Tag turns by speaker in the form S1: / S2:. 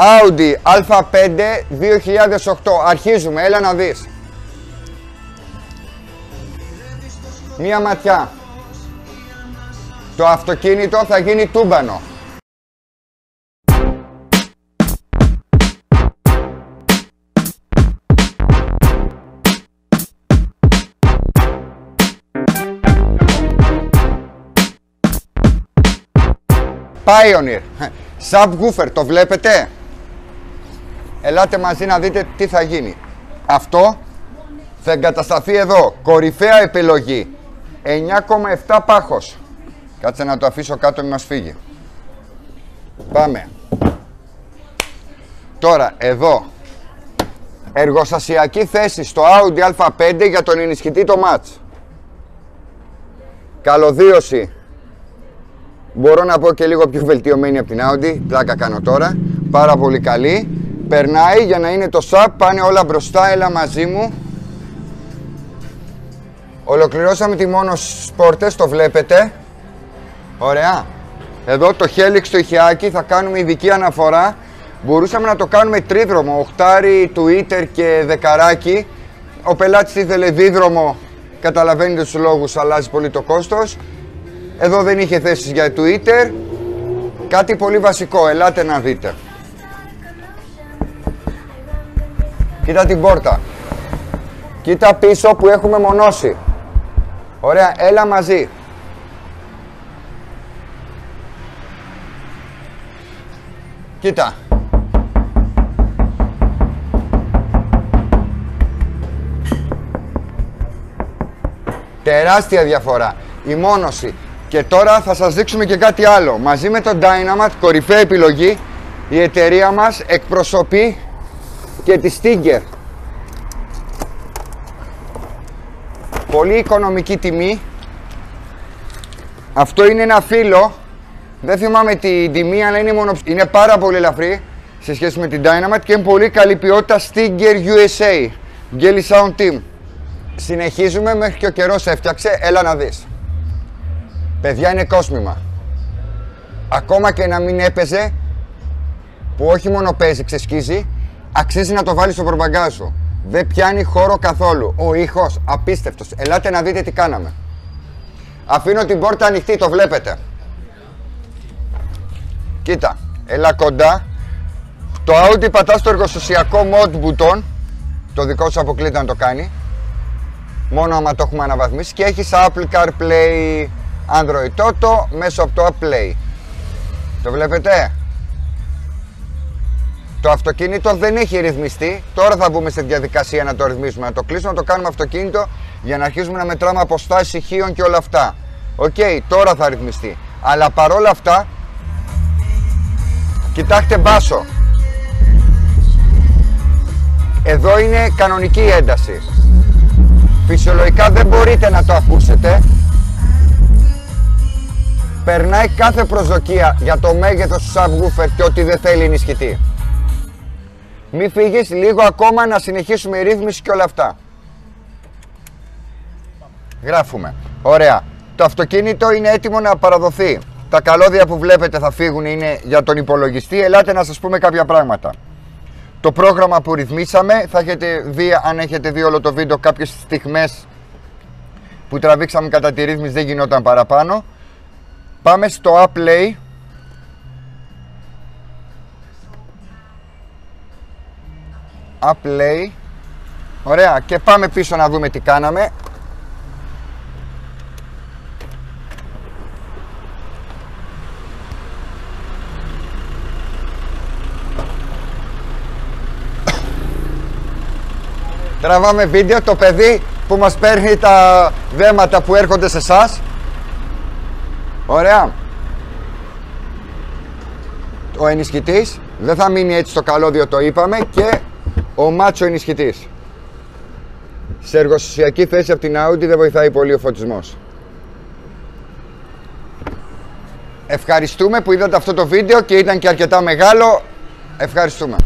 S1: Audi A5 2008. Αρχίζουμε, έλα να δεις. Μία ματιά. Το αυτοκίνητο θα γίνει τούμπανο. Pioneer. Subwoofer, το βλέπετε; Ελάτε μαζί να δείτε τι θα γίνει. Αυτό θα εγκατασταθεί εδώ. Κορυφαία επιλογή. 9,7 πάχος. Κάτσε να το αφήσω κάτω μην μας φύγει. Πάμε. Τώρα, εδώ. Εργοστασιακή θέση στο Audi A5 για τον ενισχυτή το μάτς. Καλωδίωση. Μπορώ να πω και λίγο πιο βελτιωμένη από την Audi. Πλάκα κάνω τώρα. Πάρα πολύ καλή. Περνάει για να είναι το SAP. Πάνε όλα μπροστά. Έλα μαζί μου. Ολοκληρώσαμε τη μόνο σπόρτες. Το βλέπετε. Ωραία. Εδώ το Helix το ηχιάκι θα κάνουμε ειδική αναφορά. Μπορούσαμε να το κάνουμε τρίδρομο, οχτάρι, Twitter και δεκαράκι. Ο πελάτης ήθελε δίδρομο, καταλαβαίνετε τους λόγους, αλλάζει πολύ το κόστος. Εδώ δεν είχε θέσεις για Twitter. Κάτι πολύ βασικό, ελάτε να δείτε. Κοίτα την πόρτα. Κοίτα πίσω που έχουμε μονώσει. Ωραία, έλα μαζί. Κοίτα. Τεράστια διαφορά. Η μόνωση. Και τώρα θα σας δείξουμε και κάτι άλλο. Μαζί με το Dynamat, κορυφαία επιλογή, η εταιρεία μας εκπροσωπεί και τη Stinger. Πολύ οικονομική τιμή. Αυτό είναι ένα φύλλο δεν θυμάμαι την τιμή, αλλά είναι, μόνο... είναι πάρα πολύ ελαφρύ σε σχέση με την Dynamite και είναι πολύ καλή ποιότητα Stinger USA. Gelly Sound Team. Συνεχίζουμε μέχρι και ο καιρός έφτιαξε. Έλα να δεις. Παιδιά είναι κόσμημα. Ακόμα και να μην έπαιζε, που όχι μόνο παίζει, ξεσκίζει, αξίζει να το βάλεις στο προπαγκάζ σου. Δεν πιάνει χώρο καθόλου. Ο ήχος απίστευτος. Ελάτε να δείτε τι κάναμε. Αφήνω την πόρτα ανοιχτή, το βλέπετε. Κοίτα, έλα κοντά. Το Audi πατάς στο εργοστασιακό mode button. Το δικό σου αποκλείται να το κάνει. Μόνο άμα το έχουμε αναβαθμίσει. Και έχεις Apple CarPlay Android Auto μέσω από το Apple Play. Το βλέπετε; Το αυτοκίνητο δεν έχει ρυθμιστεί. Τώρα θα μπούμε στη διαδικασία να το ρυθμίσουμε, να το κλείσουμε, να το κάνουμε αυτοκίνητο για να αρχίσουμε να μετράμε αποστάσεις ηχείων και όλα αυτά. Οκ, τώρα θα ρυθμιστεί. Αλλά παρόλα αυτά Κοιτάξτε μπάσο. Εδώ είναι κανονική ένταση. Φυσιολογικά δεν μπορείτε να το ακούσετε. Περνάει κάθε προσδοκία για το μέγεθος του subwoofer και ότι δεν θέλει ενισχυτή. Μη φύγεις λίγο ακόμα να συνεχίσουμε η ρύθμιση και όλα αυτά. Γράφουμε. Ωραία. Το αυτοκίνητο είναι έτοιμο να παραδοθεί. Τα καλώδια που βλέπετε θα φύγουν είναι για τον υπολογιστή. Ελάτε να σας πούμε κάποια πράγματα. Το πρόγραμμα που ρυθμίσαμε, θα έχετε δει, αν έχετε δει όλο το βίντεο, κάποιες στιγμές που τραβήξαμε κατά τη ρύθμιση δεν γινόταν παραπάνω. Πάμε στο Play. Play. Ωραία. Και πάμε πίσω να δούμε τι κάναμε. Τραβάμε βίντεο το παιδί που μας παίρνει τα δέματα που έρχονται σε εσάς. Ωραία. Ο ενισχυτής δεν θα μείνει έτσι στο καλώδιο το είπαμε και ο μάτσο ενισχυτής. Σε εργοστασιακή θέση από την Audi δεν βοηθάει πολύ ο φωτισμός. Ευχαριστούμε που είδατε αυτό το βίντεο και ήταν και αρκετά μεγάλο. Ευχαριστούμε.